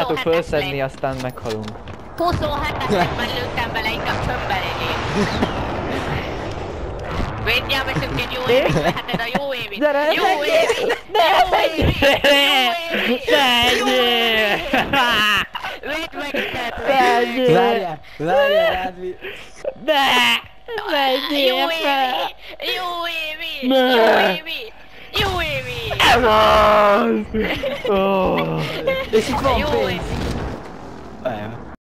Tudjátok felszedni, aztán meghalunk. 27-esben lőttem bele, inkább csömbbe legyél. Védjál veszünk egy jó évit, veheted a jó évit. Gyere, jó menjél! évit! Jó évit! Jó évit! Menjél! Védd meg innen! Menjél! Várjál, várjál, rád mi... Ne! Jó Menjél fel! évi! Jó évi! Ne. Jó évi! Jó évi! Ez az! Oh. Esse clone. É.